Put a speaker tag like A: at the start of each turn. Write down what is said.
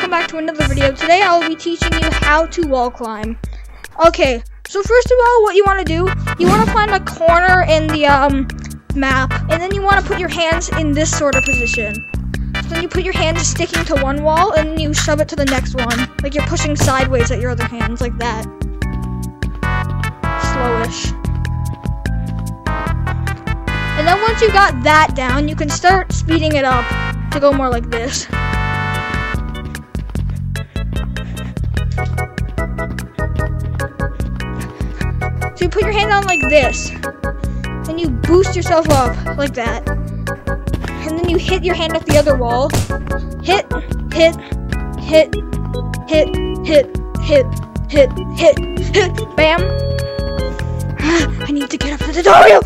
A: welcome back to another video. Today I will be teaching you how to wall climb. Okay, so first of all, what you want to do, you want to find a corner in the um, map, and then you want to put your hands in this sort of position. So then you put your hands sticking to one wall, and then you shove it to the next one, like you're pushing sideways at your other hands, like that. Slowish. And then once you got that down, you can start speeding it up to go more like this. So you put your hand on like this. Then you boost yourself up like that. And then you hit your hand at the other wall. Hit, hit, hit, hit, hit, hit, hit, hit, hit, bam. I need to get up the tutorial.